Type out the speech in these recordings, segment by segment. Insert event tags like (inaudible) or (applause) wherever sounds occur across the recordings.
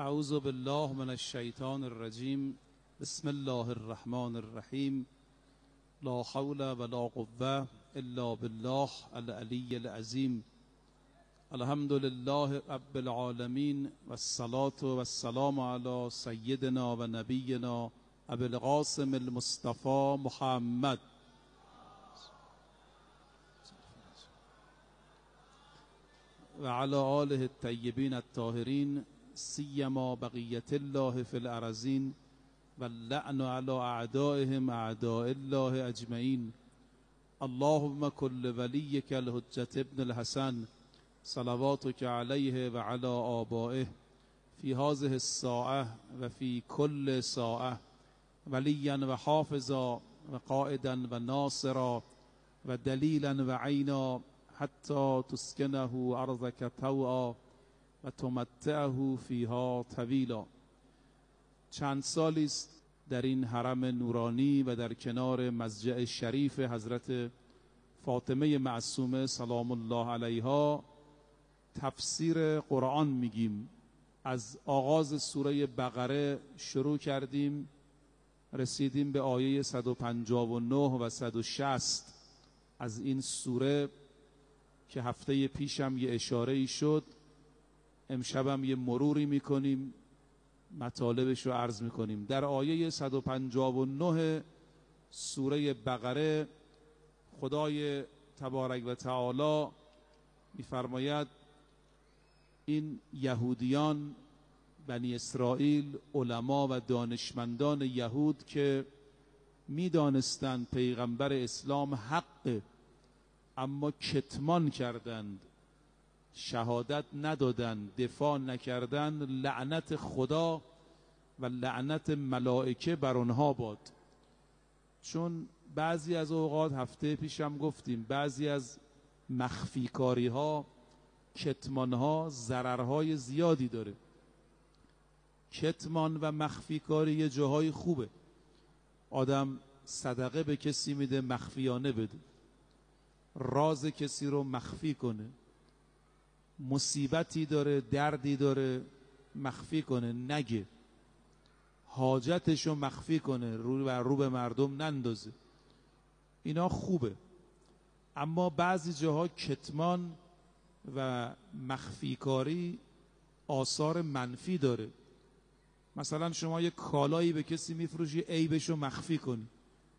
اعوذ بالله من الشیطان الرجیم. بسم الله الرحمن الرحیم. لا حول ولا قوه الا بالله العلی العظیم. الحمد لله رب العالمین والصلاة والسلام على سیدنا و نبینا ابو القاسم المصطفى محمد. و على آله الطیبین الطاهرین. سیما بقیت الله فی الارزین و اللعن على اعدائهم اعداء الله اجمعین. اللهم كل وليك الحجة ابن الحسن صلواتك عليه وعلى آبائه في هذه الساعة وفي كل ساعة وليا وحافظا وقائدا وناصرا ودليلا وعينا حتى تسكنه أرضك طوعا وتمتعه فيها طويلا چند سالی است در این حرم نورانی و در کنار مسجع شریف حضرت فاطمه معصومه سلام الله علیها تفسیر قرآن میگیم. از آغاز سوره بقره شروع کردیم رسیدیم به آیه 159 و 160 از این سوره که هفته پیشم یه اشاره ای شد امشبم یه مروری می‌کنیم مطالبش رو عرض می‌کنیم. در آیه 159 سوره بقره خدای تبارک و تعالی میفرماید این یهودیان بنی اسرائیل علما و دانشمندان یهود که می‌دانستند پیغمبر اسلام حق اما کتمان کردند. شهادت ندادند دفاع نکردند لعنت خدا و لعنت ملائکه بر آنها باد. چون بعضی از اوقات هفته پیشم گفتیم بعضی از مخفی کاری ها کتمان ها ضررهای زیادی داره. کتمان و مخفی کاری یه جاهای خوبه. آدم صدقه به کسی میده مخفیانه بده. راز کسی رو مخفی کنه. مصیبتی داره دردی داره مخفی کنه. نگه. حاجتش رو مخفی کنه رو و رو به مردم نندازه. اینا خوبه. اما بعضی جاها کتمان و مخفی کاری آثار منفی داره. مثلا شما یه کالایی به کسی میفروشی عیبش رو مخفی کنی.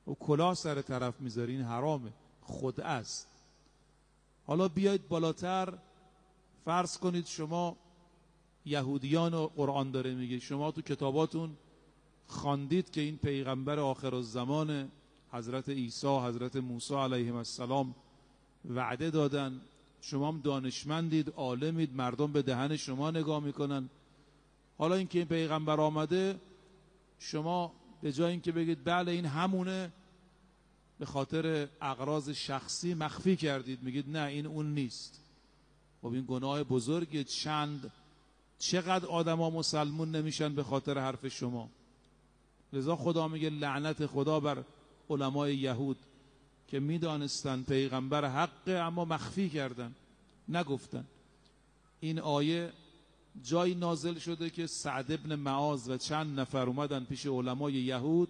و کلاه سر طرف می‌ذاری این حرامه. خود است حالا بیاید بالاتر فرض کنید شما یهودیان و قرآن داره میگه. شما تو کتاباتون خواندید که این پیغمبر آخر الزمان حضرت عیسی حضرت موسی علیهم السلام وعده دادن. شما هم دانشمندید عالمید مردم به دهن شما نگاه می‌کنن. حالا اینکه این پیغمبر آمده شما به جای اینکه بگید بله این همونه به خاطر اغراض شخصی مخفی کردید. میگید نه این اون نیست. خب این گناه بزرگی چند چقدر آدما مسلمون نمیشن به خاطر حرف شما؟ لذا خدا میگه لعنت خدا بر علمای یهود که می‌دانستن پیغمبر حقه اما مخفی کردن نگفتن. این آیه جایی نازل شده که سعد ابن معاذ و چند نفر اومدن پیش علمای یهود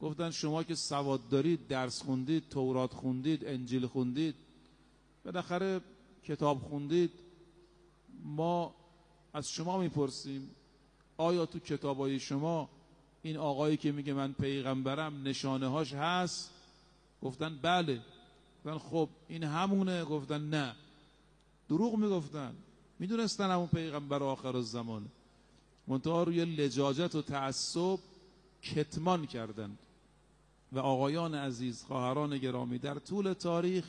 گفتن شما که سواد دارید درس خوندید تورات خوندید انجیل خوندید. بالاخره کتاب خوندید ما از شما می‌پرسیم آیا تو کتابای شما این آقایی که میگه من پیغمبرم نشانه هاش هست؟ گفتن بله. گفتن خب این همونه؟ گفتن نه. دروغ می‌گفتن. می‌دونستن همون پیغمبر آخر الزمان. منتها روی لجاجت و تعصب کتمان کردند. و آقایان عزیز خواهران گرامی در طول تاریخ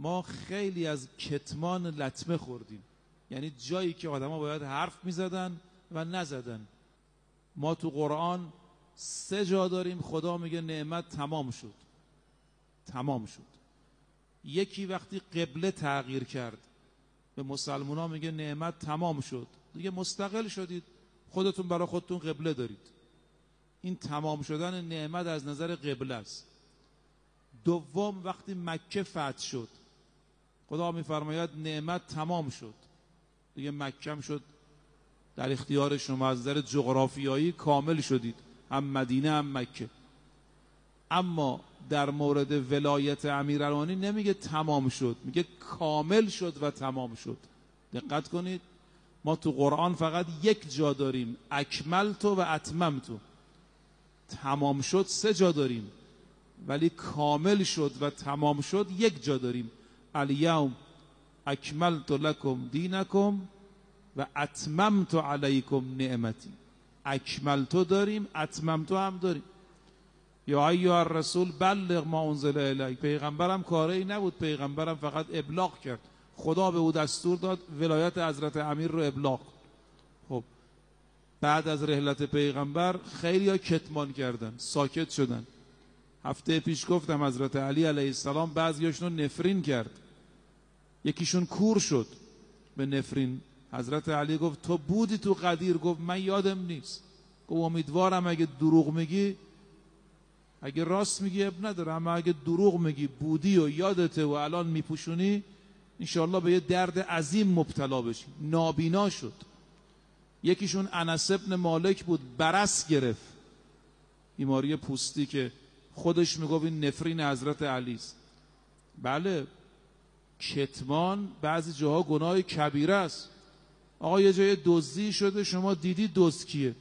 ما خیلی از کتمان لطمه خوردیم. یعنی جایی که آدما باید حرف می‌زدن و نزدن. ما تو قرآن سه جا داریم خدا میگه نعمت تمام شد. تمام شد. یکی وقتی قبله تغییر کرد به مسلمان میگه نعمت تمام شد. دیگه مستقل شدید. خودتون برای خودتون قبله دارید. این تمام شدن نعمت از نظر قبله است. دوم وقتی مکه فتح شد خدا میفرماید نعمت تمام شد. دیگه مکم شد. در اختیار شما از نظر جغرافیایی کامل شدید. هم مدینه هم مکه. اما در مورد ولایت امیرالمومنین نمیگه تمام شد. میگه کامل شد و تمام شد. دقت کنید. ما تو قرآن فقط یک جا داریم. اکملتو و اتممتو تمام شد سه جا داریم. ولی کامل شد و تمام شد یک جا داریم. الیوم اکملت لکم دینکم و اتممت علیکم نعمتی اکملتو داریم اتممتو هم داریم یا ایها الرسول بلغ ما انزل الیک پیغمبرم کاری ای نبود. پیغمبرم فقط ابلاغ کرد. خدا به او دستور داد. ولایت حضرت امیر رو ابلاغ خب بعد از رحلت پیغمبر خیلی ها کتمان کردن. ساکت شدن. هفته پیش گفتم حضرت علی علیه السلام بعضیاشون نفرین کرد. یکیشون کور شد. به نفرین. حضرت علی گفت تو بودی تو قدیر؟ گفت من یادم نیست. گفت امیدوارم اگه دروغ میگی اگه راست میگی اب نداره. اما اگه دروغ میگی بودی و یادته و الان میپوشونی انشالله به یه درد عظیم مبتلا بشی. نابینا شد. یکیشون انس ابن مالک بود برس گرفت. بیماری پوستی که خودش می‌گفت این نفرین حضرت علی است. بله کتمان بعضی جاها گناه کبیره است. آقا یه جای دزدی شده شما دیدی دزد کیه؟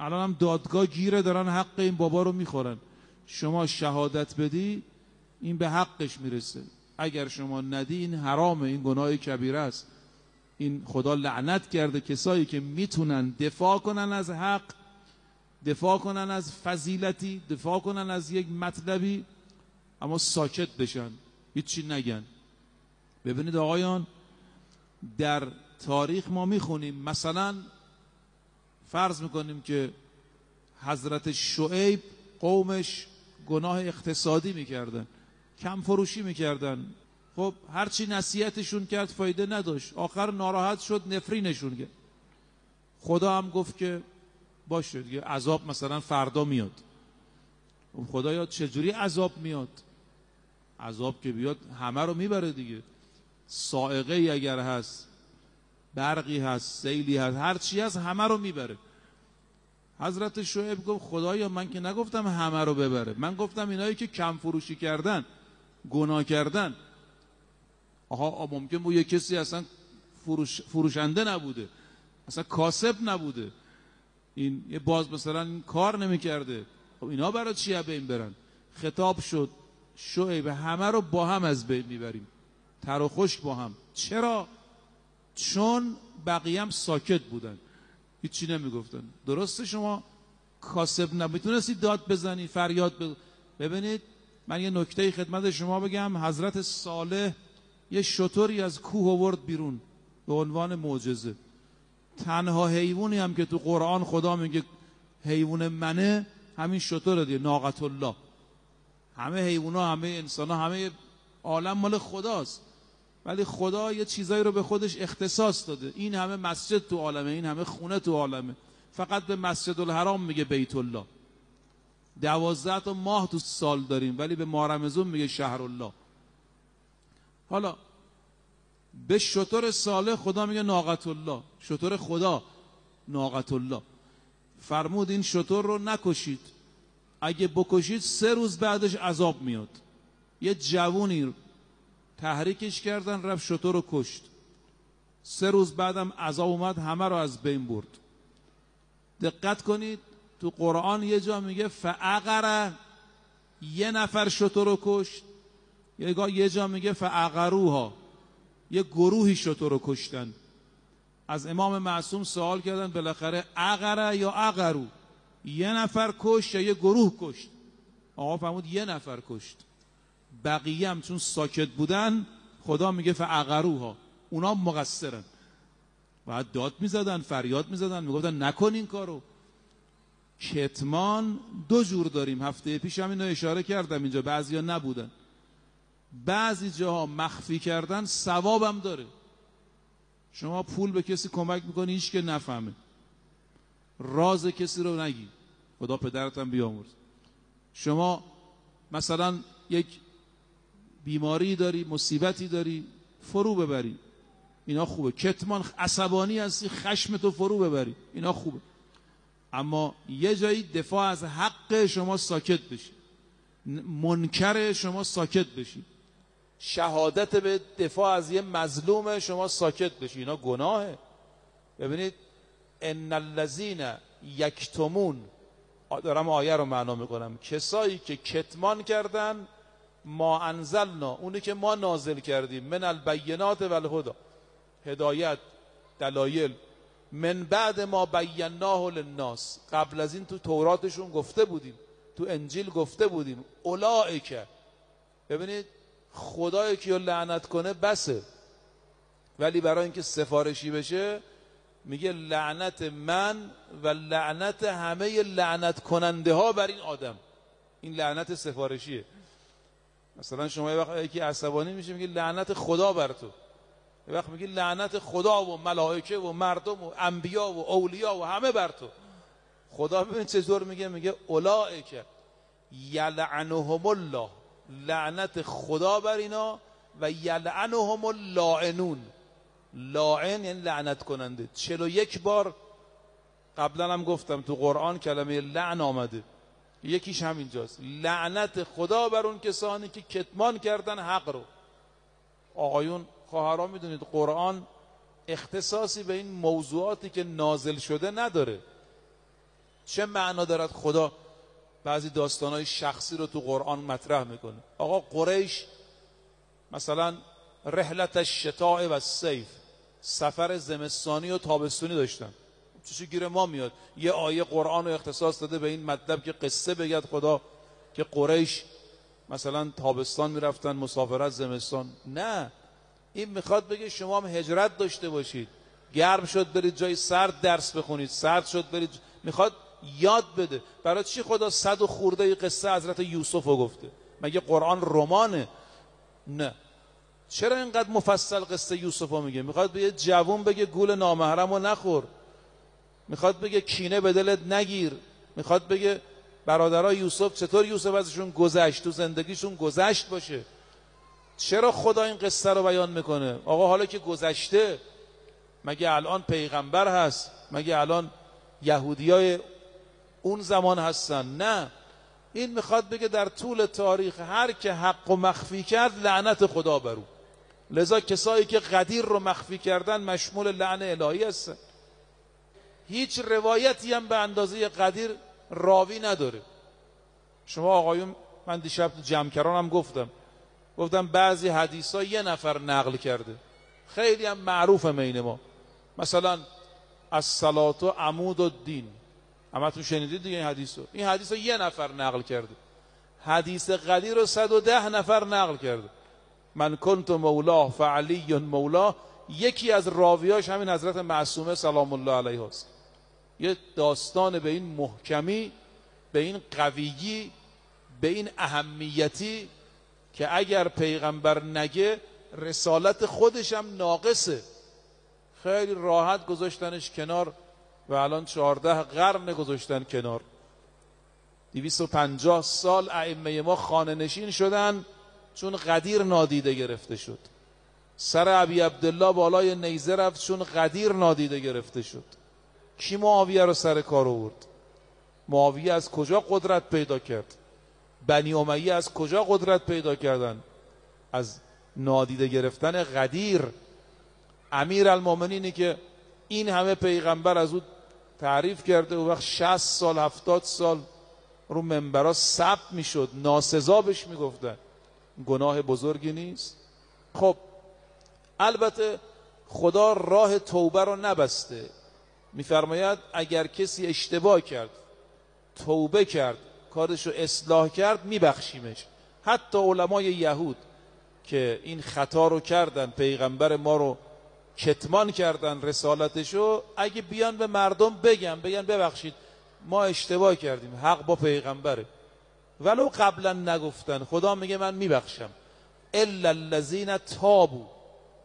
الان هم دادگاه گیره دارن حق این بابا رو می‌خورن. شما شهادت بدی این به حقش می‌رسه. اگر شما ندی این حرام این گناه کبیره است. این خدا لعنت کرده کسایی که می‌تونن دفاع کنن از حق دفاع کنن از فضیلتی دفاع کنن از یک مطلبی اما ساکت بشن هیچی نگن. ببینید آقایان در تاریخ ما می‌خونیم مثلا فرض می‌کنیم که حضرت شعیب قومش گناه اقتصادی می‌کردن کم فروشی می‌کردن. خب هرچی نصیحتشون کرد فایده نداشت. آخر ناراحت شد نفرینشون کرد. خدا هم گفت که باشه دیگه. عذاب مثلا فردا میاد. خب خدایا چجوری عذاب میاد؟ عذاب که بیاد همه رو می‌بره دیگه. سائقه ای اگر هست برقی هست سیلی هست هر چی هست همه رو می‌بره. حضرت شعیب گفت خدایا من که نگفتم همه رو ببره. من گفتم اینایی که کم فروشی کردن گناه کردن. آها ممکن بود یه کسی اصلا فروش فروشنده نبوده. اصلا کاسب نبوده. این یه باز مثلا این کار نمی‌کرده. خب اینا برای چی بین برن؟ خطاب شد شعیب همه رو با هم از بین می‌بریم. تر و خشک با هم. چرا؟ چون بقیه هم ساکت بودن. هیچی نمی‌گفتن. درسته شما؟ کاسب نمی‌تونستی داد بزنی فریاد ببینید من یه نکته خدمت شما بگم. حضرت صالح یه شطوری از کوه آورد بیرون به عنوان معجزه. تنها حیوانی هم که تو قرآن خدا میگه حیوان منه همین شطور دیگه ناقت الله. همه حیونا همه انسان همه عالم مال خداست. ولی خدا یه چیزایی رو به خودش اختصاص داده. این همه مسجد تو عالمه این همه خونه تو عالمه. فقط به مسجد الحرام میگه بیت الله دوازده تا ماه تو سال داریم ولی به مارمزون میگه شهر الله حالا به شطور صالح خدا میگه ناقت الله شطور خدا ناقت الله فرمود این شطور رو نکشید. اگه بکشید سه روز بعدش عذاب میاد. یه جوونی تحریکش کردن رفت شطور رو کشت. سه روز بعدم عذاب اومد همه رو از بین برد. دقت کنید تو قرآن یه جا میگه فعقره یه نفر شطور رو کشت. یه جا میگه فعقروها. یه گروهی شطور رو کشتن. از امام معصوم سوال کردن بالاخره عقره یا عقرو یه نفر کشت یا یه گروه کشت؟ آقا فرمود یه نفر کشت. بقیه هم چون ساکت بودن خدا میگه فعقروها اونا مقصرن. بعد داد می‌زدن فریاد می‌زدن می‌گفتن نکن این کارو. کتمان دو جور داریم. هفته پیش هم اینو اشاره کردم اینجا بعضیا نبودن. بعضی جاها مخفی کردن ثوابم داره. شما پول به کسی کمک می‌کنی هیچ که نفهمه. راز کسی رو نگی. خدا پدرتم بیامرز. شما مثلا یک بیماری داری مصیبتی داری فرو ببری. اینا خوبه. کتمان عصبانی هستی خشم تو فرو ببری. اینا خوبه. اما یه جایی دفاع از حق شما ساکت بشی. منکر شما ساکت بشی. شهادت به دفاع از یه مظلوم شما ساکت بشی. اینا گناهه. ببینید ان الذین یکتمون دارم آیه رو معنا می‌کنم. کسایی که کتمان کردن ما انزلنا اونی که ما نازل کردیم من البینات و الهدا هدایت دلایل. من بعد ما بیناه للناس. قبل از این تو توراتشون گفته بودیم تو انجیل گفته بودیم. اولائکه ببینید خدای کیو لعنت کنه بسه. ولی برای اینکه سفارشی بشه میگه لعنت من و لعنت همه لعنت کننده ها بر این آدم. این لعنت سفارشیه. مثلا شما یه وقت یکی عصبانی میشه میگه لعنت خدا بر تو. یه وقت میگه لعنت خدا و ملائکه و مردم و انبیا و اولیا و همه بر تو. خدا ببین چطور میگه؟ میگه اولائکه یلعنهم الله. لعنت خدا بر اینا و یلعنهم اللاعنون لاعن یعنی لعنت کننده. چلو یک بار قبلا هم گفتم تو قرآن کلمه لعن آمده. یکیش همینجاست. لعنت خدا بر اون کسانی که کتمان کردن حق رو. آقایون خواهران می‌دونید قرآن اختصاصی به این موضوعاتی که نازل شده نداره. چه معنا دارد خدا بعضی داستانهای شخصی رو تو قرآن مطرح می‌کنه. آقا قریش مثلا رحلت شتاع و سیف سفر زمستانی و تابستانی داشتن. چه گیر ما میاد. یه آیه قرآن رو اختصاص داده به این مطلب که قصه بگد خدا که قریش مثلا تابستان می‌رفتن مسافرت زمستان. نه. این می‌خواد بگه شما هم هجرت داشته باشید. گرم شد برید جای سرد درس بخونید. سرد شد برید می‌خواد یاد بده. برای چی خدا صد و خورده قصه حضرت یوسف رو گفته؟ مگه قرآن رمانه؟ نه. چرا اینقدر مفصل قصه یوسف رو میگه؟ می‌خواد به یه جوون بگه گول نامحرم رو نخور. می‌خواد بگه کینه به دلت نگیر. می‌خواد بگه برادرای یوسف چطور یوسف ازشون گذشت؟ تو زندگیشون گذشت باشه. چرا خدا این قصه رو بیان می‌کنه؟ آقا حالا که گذشته مگه الان پیغمبر هست؟ مگه الان یهودیای اون زمان هستن. نه. این می‌خواد بگه در طول تاریخ هر که حق و مخفی کرد لعنت خدا برو. لذا کسایی که قدیر رو مخفی کردن مشمول لعن الهی هستن. هیچ روایتی هم به اندازه قدیر راوی نداره. شما آقایون من دیشب جمکران هم گفتم. گفتم بعضی حدیث ها یه نفر نقل کرده. خیلی هم معروف مین ما. مثلا از سلات و عمود و دین تو شنیدید دیگه این حدیث رو این حدیث رو یه نفر نقل کرده. حدیث قدیر رو 110 نفر نقل کرده. من کنت مولا فعلی مولا یکی از راویاش همین حضرت معصومه سلام الله علیه است. یه داستان به این محکمی به این قویی به این اهمیتی که اگر پیغمبر نگه رسالت خودش هم ناقصه. خیلی راحت گذاشتنش کنار و الان چهارده قرن گذاشتن کنار. دیویس و پنجاه سال ائمه ما خانه نشین شدن چون قدیر نادیده گرفته شد. سر عبی عبدالله بالای نیزه رفت چون قدیر نادیده گرفته شد. کی معاویه رو سر کار آورد؟ معاویه از کجا قدرت پیدا کرد؟ بنی امیه از کجا قدرت پیدا کردن؟ از نادیده گرفتن قدیر. امیر المومنینی که این همه پیغمبر از او تعریف کرده و وقت 60 سال 70 سال رو منبرا ثبت می‌شد ناسزا بهش می‌گفتن. گناه بزرگی نیست. خب البته خدا راه توبه رو نبسته. میفرماید اگر کسی اشتباه کرد توبه کرد کارش رو اصلاح کرد میبخشیمش. حتی علمای یهود که این خطا رو کردن پیغمبر ما رو کتمان کردن رسالتشو اگه بیان به مردم بگن بگن ببخشید ما اشتباه کردیم حق با پیغمبره. ولو قبلا نگفتن خدا میگه من میبخشم. الا الذین تابو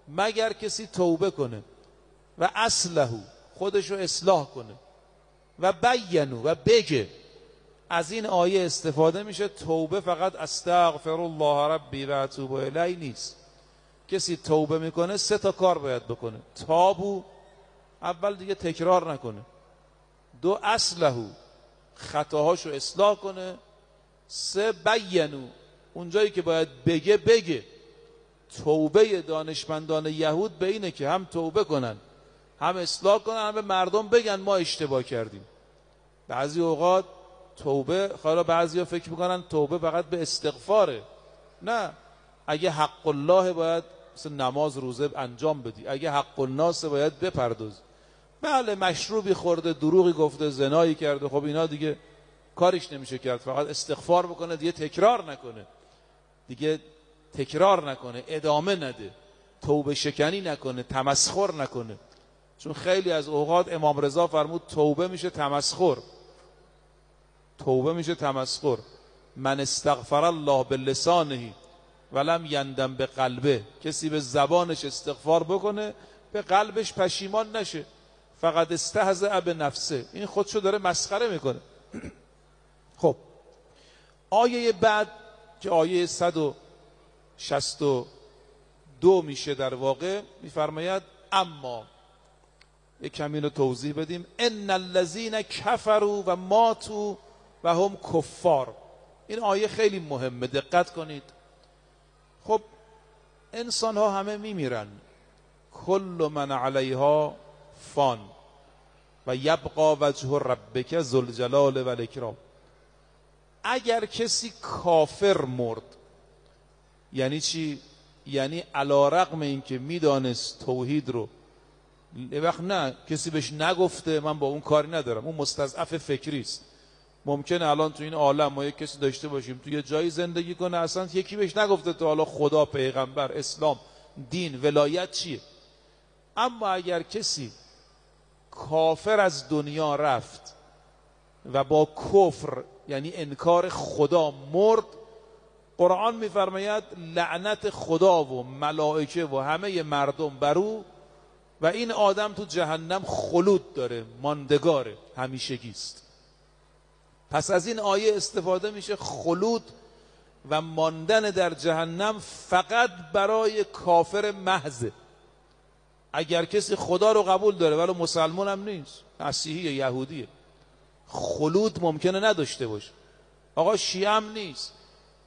مگر کسی توبه کنه. و اصلهو خودشو اصلاح کنه. و بینو و بگه. از این آیه استفاده میشه توبه فقط استغفر الله ربی و اتوب الی نیست. کسی توبه می‌کنه سه تا کار باید بکنه. تابو اول دیگه تکرار نکنه. دو اصلهو خطاهاشو اصلاح کنه. سه بینو اونجایی که باید بگه بگه. توبه دانشمندان یهود به اینه که هم توبه کنن هم اصلاح کنن هم به مردم بگن ما اشتباه کردیم. بعضی اوقات توبه حالا بعضی ها فکر می‌کنن توبه فقط به استغفاره. نه. اگه حق الله باید مثل نماز روزه انجام بدی. اگه حق الناس باید بپرداز بله مشروبی خورده دروغی گفته زنایی کرده. خب اینا دیگه کارش نمیشه کرد. فقط استغفار بکنه دیگه تکرار نکنه. دیگه تکرار نکنه ادامه نده. توبه شکنی نکنه تمسخر نکنه. چون خیلی از اوقات امام رضا فرمود توبه میشه تمسخر. توبه میشه تمسخر. من استغفر الله به لسانهی ولم یندم به قلبه. کسی به زبانش استغفار بکنه به قلبش پشیمان نشه. فقط استهزع به نفسه. این خودشو داره مسخره می‌کنه. (clears throat) خب. آیه بعد که آیه 162 میشه در واقع میفرماید اما یک کمی رو توضیح بدیم. ان الذين كفروا و ماتوا و هم کفار. این آیه خیلی مهمه. دقت کنید. خب انسان ها همه میمیرن. کل من علیها فان. و یبقا وجه ربک ذوالجلال و الاکرام اگر کسی کافر مرد یعنی چی؟ یعنی علا رقم اینکه می‌دانست توحید رو. وقت نه کسی بهش نگفته من با اون کاری ندارم. اون مستضعف فکری است ممکنه الان تو این عالم ما یک کسی داشته باشیم تو یه جایی زندگی کنه اصلا یکی بهش نگفته تو حالا خدا پیغمبر اسلام دین ولایت چیه؟ اما اگر کسی کافر از دنیا رفت و با کفر یعنی انکار خدا مرد قرآن میفرماید لعنت خدا و ملائکه و همه مردم بر او و این آدم تو جهنم خلود داره ماندگاره همیشگیست. پس از این آیه استفاده میشه خلود و ماندن در جهنم فقط برای کافر محضه اگر کسی خدا رو قبول داره ولی مسلمان هم نیست. مسیحی یهودیه. خلود ممکنه نداشته باشه. آقا شیعه هم نیست.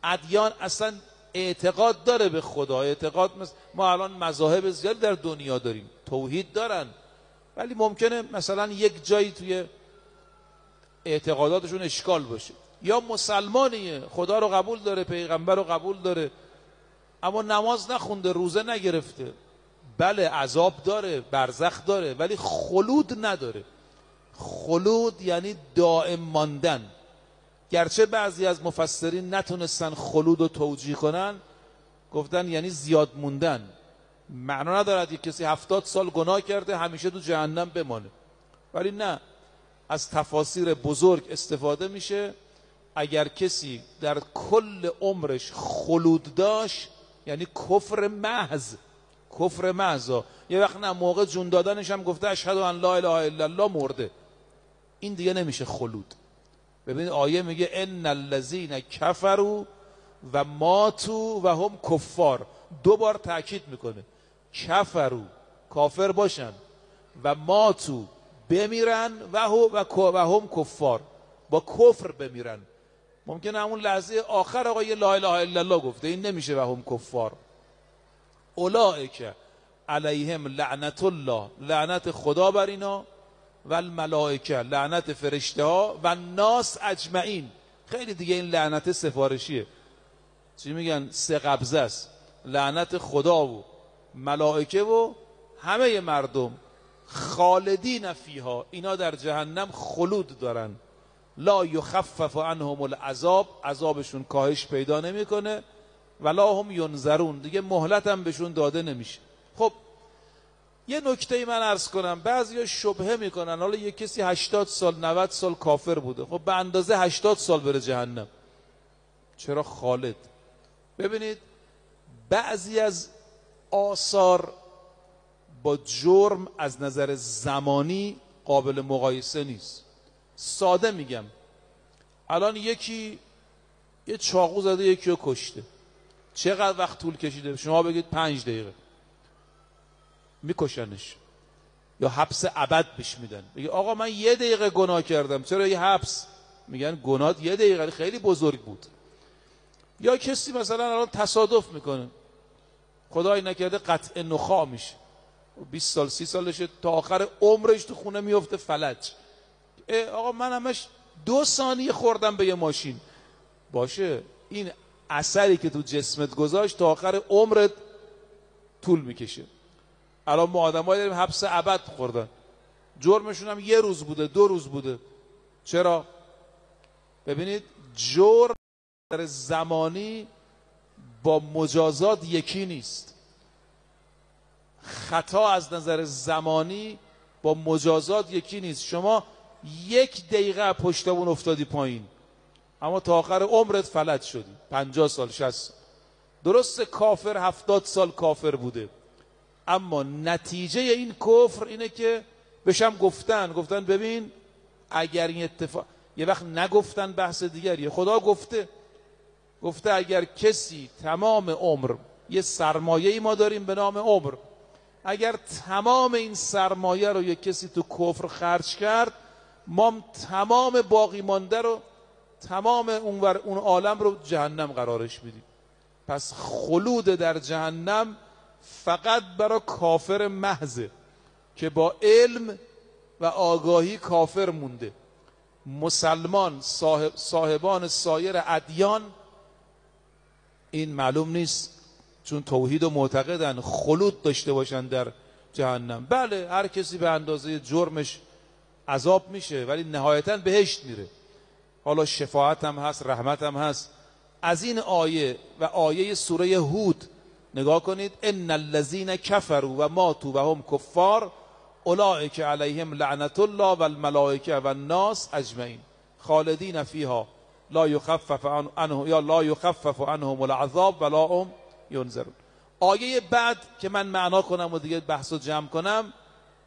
ادیان اصلا اعتقاد داره به خدا. اعتقاد ما الان مذاهب زیادی در دنیا داریم. توحید دارن. ولی ممکنه مثلا یک جایی توی اعتقاداتشون اشکال باشه. یا مسلمانیه خدا رو قبول داره پیغمبر رو قبول داره اما نماز نخونده روزه نگرفته. بله عذاب داره برزخ داره ولی خلود نداره. خلود یعنی دائم ماندن. گرچه بعضی از مفسرین نتونستن خلود رو توجیه کنن گفتن یعنی زیاد موندن. معنا ندارد یک کسی هفتاد سال گناه کرده همیشه تو جهنم بمانه. ولی نه. از تفاسیر بزرگ استفاده میشه. اگر کسی در کل عمرش خلود داشت یعنی کفر محض کفر محض. یه وقت نه موقع جون دادنش هم گفته اشهد ان لا اله الا الله مرده. این دیگه نمیشه خلود. ببینید آیه میگه ان الذين كفروا و ماتوا و هم کفار. دو بار تاکید می‌کنه. کفرو کافر باشن. و ماتو بمیرن و, و هم کفار. با کفر بمیرن. ممکنه همون لحظه آخر آقا یه لا اله الا الله گفته این نمیشه و هم کفار. اولائک علیهم لعنت الله لعنت خدا بر اینا و الملائکه لعنت فرشته ها و ناس اجمعین. خیلی دیگه این لعنت سفارشیه. چی میگن؟ سه قبضه است. لعنت خدا و ملائکه و همه مردم. خالدین فیها اینا در جهنم خلود دارن. لا یخفف عنهم العذاب عذابشون کاهش پیدا نمی‌کنه ولا هم ینظرون. دیگه مهلت هم بهشون داده نمیشه. خب یه نکته من عرض کنم. بعضیا شبهه می‌کنن. حالا یه کسی 80 سال 90 سال کافر بوده. خب به اندازه 80 سال بره جهنم. چرا خالد؟ ببینید بعضی از آثار جرم از نظر زمانی قابل مقایسه نیست. ساده میگم. الان یکی یه چاقو زده یکی رو کشته. چقدر وقت طول کشیده؟ شما بگید پنج دقیقه. میکشنش. یا حبس ابد بهش میدن. بگی آقا من یه دقیقه گناه کردم. چرا یه حبس؟ میگن گناه یه دقیقه. خیلی بزرگ بود. یا کسی مثلا الان تصادف می‌کنه. خدای نکرده قطع نخا میشه. 20 سال 30 سالشه تا آخر عمرش تو خونه میفته فلج. آقا من همش دو ثانیه خوردم به یه ماشین. باشه این اثری که تو جسمت گذاشت تا آخر عمرت طول می‌کشه. الان ما آدمایی داریم حبس ابد خوردن. جرمشون هم یه روز بوده دو روز بوده. چرا؟ ببینید جرم در زمانی با مجازات یکی نیست. خطا از نظر زمانی با مجازات یکی نیست. شما یک دقیقه پشت اون افتادی پایین. اما تا آخر عمرت فلج شدی. پنجاه سال شست درست کافر هفتاد سال کافر بوده. اما نتیجه این کفر اینه که بشم گفتن. گفتن ببین اگر این اتفاق یه وقت نگفتن بحث دیگریه. خدا گفته. گفته اگر کسی تمام عمر یه سرمایه ما داریم به نام عمر. اگر تمام این سرمایه رو یه کسی تو کفر خرج کرد ما تمام باقی مانده رو تمام اون, اون عالم رو جهنم قرارش میدیم. پس خلود در جهنم فقط برای کافر محضه که با علم و آگاهی کافر مونده. مسلمان صاحب صاحبان سایر ادیان این معلوم نیست چون توحید و معتقدن خلود داشته باشن در جهنم. بله هر کسی به اندازه جرمش عذاب میشه ولی نهایتا بهشت میره. حالا شفاعت هم هست رحمت هم هست. از این آیه و آیه سوره هود نگاه کنید. ان الذين كفروا و ماتوا و هم کفار اولئک علیهم لعنت الله و الملائکه و الناس اجمعین. خالدین فیها. لا یخفف عنه یا لا یخفف عنهم العذاب ولا هم ینظرون آیه بعد که من معنا کنم و دیگه بحث رو جمع کنم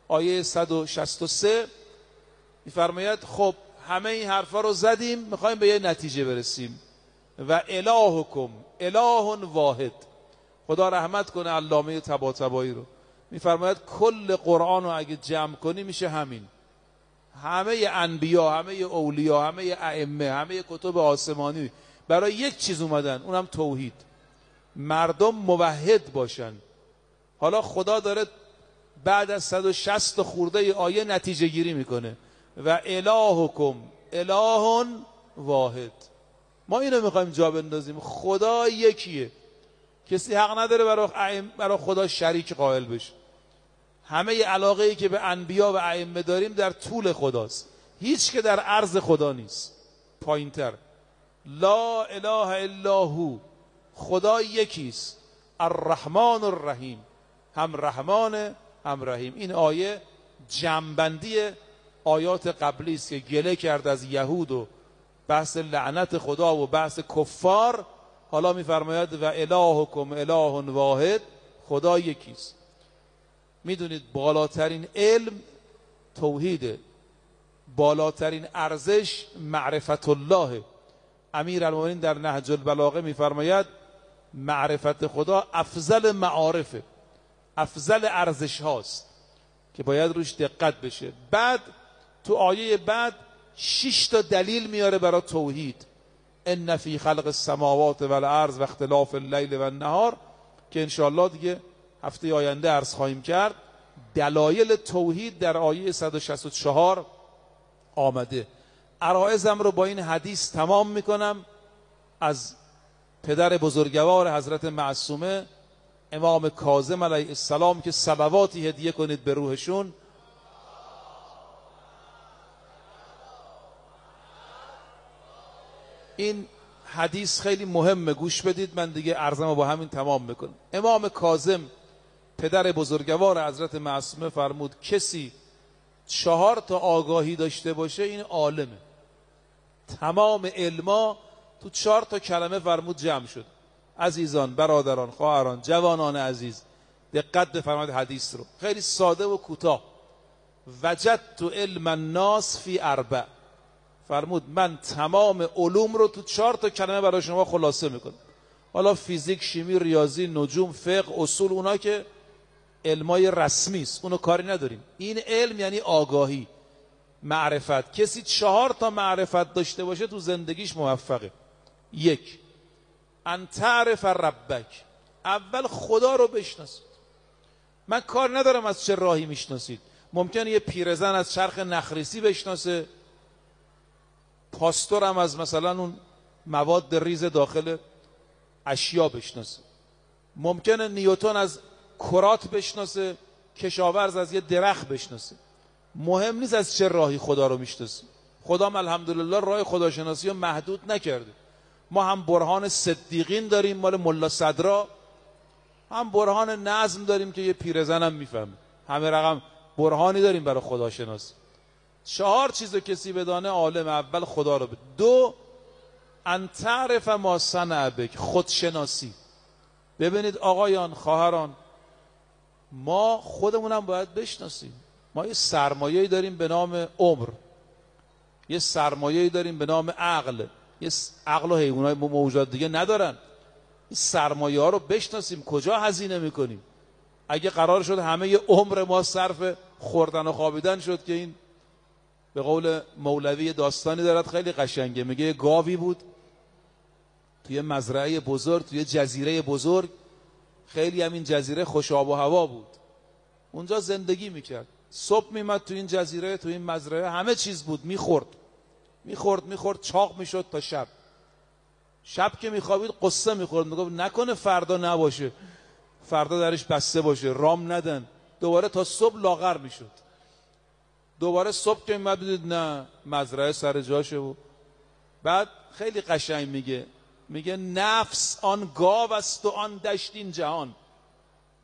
آیه 163 میفرماید خب همه این حرفا رو زدیم می‌خوایم به یه نتیجه برسیم. و الهکم اله واحد. خدا رحمت کنه علامه تبا تبایی رو. میفرماید کل قرآن رو اگه جمع کنی میشه همین. همه انبیا همه اولیا همه ائمه همه کتب آسمانی. برای یک چیز اومدن اونم توحید. مردم موحد باشن. حالا خدا داره بعد از 160 خورده آیه نتیجه گیری می‌کنه. و الهکم اله واحد. ما اینو می‌خوایم جا بندازیم. خدا یکیه. کسی حق نداره برای, برای خدا شریک قائل بشه. همه علاقه ای که به انبیا و ائمه داریم در طول خداست. هیچ که در عرض خدا نیست. پایینتر. لا اله الا هو. خدا یکیست. الرحمن الرحیم. هم رحمان هم رحیم. این آیه جنبندی آیات قبلی است که گله کرد از یهود و بحث لعنت خدا و بحث کفار. حالا میفرماید و الهکم اله واحد خدا یکیست. می‌دونید بالاترین علم توحیده بالاترین ارزش معرفت الله. امیر المومنین در نهج البلاغه میفرماید معرفت خدا افضل معارفه افضل ارزش هاست که باید روش دقت بشه. بعد تو آیه بعد شش تا دلیل میاره برای توحید. ان فی خلق السماوات والارض و اختلاف اللیل و النهار که انشاءالله دیگه هفته آینده عرض خواهیم کرد دلایل توحید در آیه 164 آمده. عرائزم رو با این حدیث تمام می‌کنم. از پدر بزرگوار حضرت معصومه امام کاظم علیه السلام که صلواتی هدیه کنید به روحشون. این حدیث خیلی مهمه گوش بدید من دیگه ارزم با همین تمام می‌کنم. امام کاظم پدر بزرگوار حضرت معصومه فرمود کسی چهار تا آگاهی داشته باشه این عالمه. تمام علما تو چهار تا کلمه فرمود جمع شد. عزیزان برادران خواهران جوانان عزیز دقت بفرمایید حدیث رو. خیلی ساده و کوتاه. وجد تو علم الناس فی اربع. فرمود من تمام علوم رو تو چهار تا کلمه برای شما خلاصه می‌کنم. حالا فیزیک شیمی ریاضی نجوم فقه اصول اونا که علمای رسمی است. اونو کاری نداریم. این علم یعنی آگاهی معرفت. کسی چهار تا معرفت داشته باشه تو زندگیش موفقه. یک. ان تعرف ربک. اول خدا رو بشناسید. من کار ندارم از چه راهی می‌شناسید. ممکنه یه پیرزن از چرخ نخریسی بشناسه. پاستورم از مثلا اون مواد ریز داخل اشیا بشناسه. ممکنه نیوتون از کرات بشناسه کشاورز از یه درخت بشناسه. مهم نیست از چه راهی خدا رو می‌شناسه. خدا الحمدلله راه خداشناسی رو محدود نکرده. ما هم برهان صدیقین داریم مال ملا صدرا. هم برهان نظم داریم که یه پیرزنم می‌فهمه. همه رقم برهانی داریم برای خداشناسی چهار چیز کسی بدانه عالم اول خدا رو به دو ان تعرف ما صنع بک خودشناسی. ببینید آقایان خواهران ما خودمونم باید بشناسیم. ما یه سرمایه‌ای داریم به نام عمر. یه سرمایه‌ای داریم به نام عقل. یه عقل و حیوانات موجودات دیگه ندارن. این سرمایه ها رو بشناسیم. کجا هزینه می‌کنیم؟ اگه قرار شد همه یه عمر ما صرف خوردن و خوابیدن شد که این به قول مولوی داستانی دارد خیلی قشنگه. میگه یه گاوی بود توی مزرعه بزرگ توی جزیره بزرگ. خیلی همین جزیره خوش آب و هوا بود. اونجا زندگی می‌کرد. صبح میمد تو این جزیره تو این مزرعه همه چیز بود. می‌خورد. می‌خورد می‌خورد چاق می‌شد تا شب. شب که میخوابید قصه می‌خورد. می‌گفت نکنه فردا نباشه. فردا درش بسته باشه. رام ندن. دوباره تا صبح لاغر می‌شد. دوباره صبح که میمد بدید نه مزرعه سر جاشه و بعد خیلی قشنگ میگه. میگه نفس آن گاو است و آن دشت این جهان.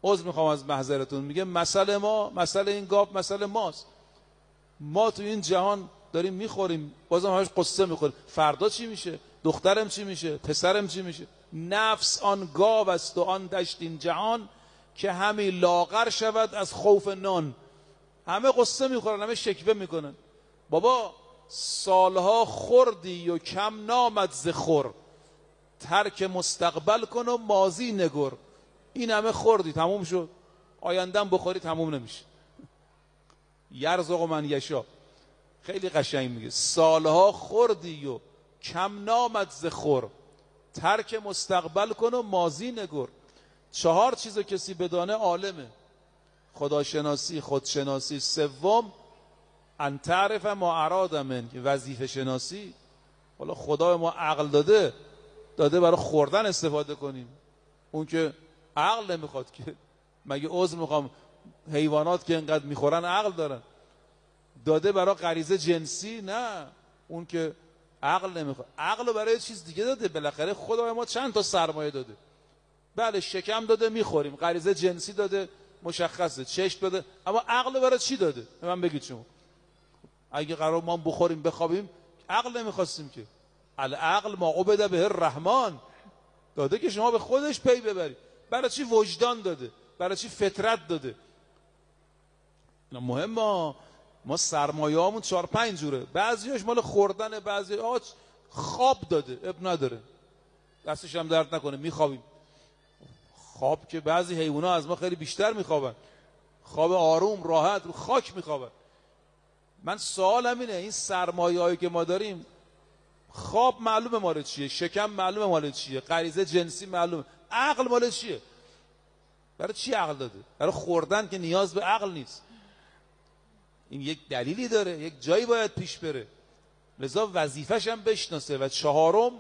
عذر می‌خوام از محضرتون. میگه مسئله ما مسئله این گاو مسئله ماست. ما تو این جهان داریم می‌خوریم بازم همش قصه می‌خوریم. فردا چی میشه؟ دخترم چی میشه؟ پسرم چی میشه؟ نفس آن گاو است و آن دشت این جهان که همه لاغر شود از خوف نان. همه قصه می‌خورن همه شکوه می‌کنن. بابا سالها خوردی و کم نامد ز ترک مستقبل کن و مازی نگر این همه خوردی تموم شد. آیندم بخوری تموم نمیشه. (laughs) یرزق من یشا خیلی قشنگ میگه. سالها خوردی و کم نامد ز خور. ترک مستقبل کن و مازی نگر چهار چیز کسی بدانه عالمه. خداشناسی خودشناسی. سوم ان تعرف ما اراد من. وظیفه شناسی. حالا خدا ما عقل داده داده برای خوردن استفاده کنیم. اون که عقل نمی‌خواد که. مگه عضو می‌خوام؟ حیوانات که انقدر می‌خورن عقل دارن. داده برای غریزه جنسی؟ نه. اون که عقل نمی‌خواد. عقل برای چیز دیگه داده. بالاخره خدا ما چند تا سرمایه داده. بله شکم داده می‌خوریم. غریزه جنسی داده مشخصه. چشم داده. اما عقل برای چی داده؟ من بگید شما. اگه قرار ما بخوریم بخوابیم عقل نمی‌خواستیم که. العقل ما عبد به الرحمن. داده که شما به خودش پی ببرید. برای چی وجدان داده؟ برای چی فطرت داده؟ مهم ما ما سرمایه همون چهار پنج جوره. بعضیش مال خوردن بعضی آج خواب داده اب نداره. دستش هم درد نکنه میخوابیم. خواب که بعضی حیونا از ما خیلی بیشتر میخوابن. خواب آروم راحت رو خاک میخوابن. من سوال همینه این سرمایه هایی که ما داریم خواب معلومه مال چیه؟ شکم معلومه مال چیه؟ غریزه جنسی معلومه عقل مال چیه؟ برای چی عقل داده؟ برای خوردن که نیاز به عقل نیست. این یک دلیلی داره یک جایی باید پیش بره. لذا وظیفش هم بشناسه. و چهارم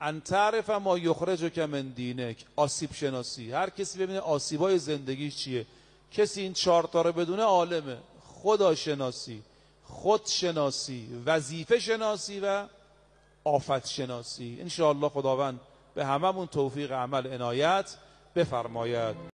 ان تعرف ما یخرج من دینک. آسیب شناسی. هر کسی ببینه آسیبای زندگیش چیه. کسی این چهار تا رو بدونه عالمه. خدا شناسی خود شناسی وظیفه شناسی و آفت شناسی ان خداوند به هممون توفیق عمل عنایت بفرماید.